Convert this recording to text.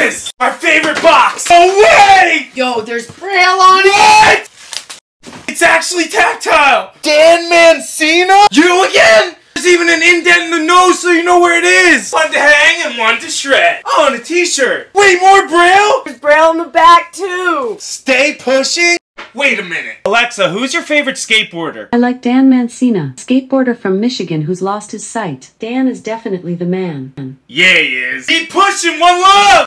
is! My favorite box! No way! Yo, there's Braille on it! It's actually tactile! Dan Mancina? You again? There's even an indent in the nose so you know where it is! One to hang and one to shred. Oh, and a t-shirt. Wait, more Braille? There's Braille on the back, too! Stay pushing? Wait a minute. Alexa, who's your favorite skateboarder? I like Dan Mancina, skateboarder from Michigan who's lost his sight. Dan is definitely the man. Yeah, he is. Keep pushing, one love!